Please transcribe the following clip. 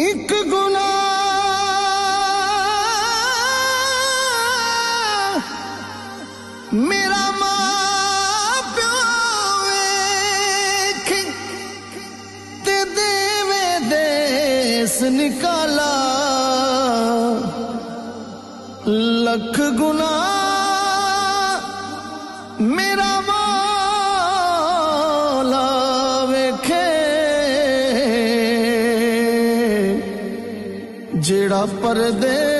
एक गुना। मेरा माँ प्यो ते देवे देस निकाला। लख गुना। मेरा ਜਿਹੜਾ ਪਰਦੇ